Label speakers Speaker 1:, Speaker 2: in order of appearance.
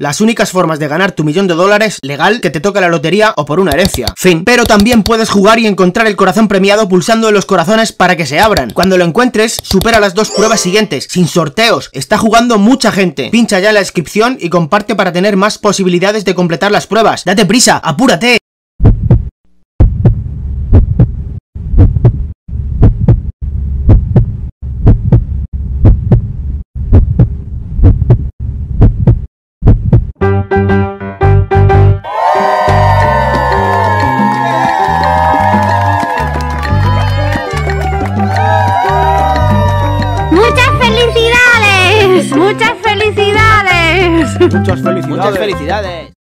Speaker 1: las únicas formas de ganar tu millón de dólares legal que te toca la lotería o por una herencia. Fin. Pero también puedes jugar y encontrar el corazón premiado pulsando en los corazones para que se abran. Cuando lo encuentres, supera las dos pruebas siguientes, sin sorteos. Está jugando mucha gente. Pincha ya en la descripción y comparte para tener más posibilidades de completar las pruebas. Date prisa, apúrate.
Speaker 2: ¡Muchas felicidades! Muchas felicidades.
Speaker 1: Muchas felicidades.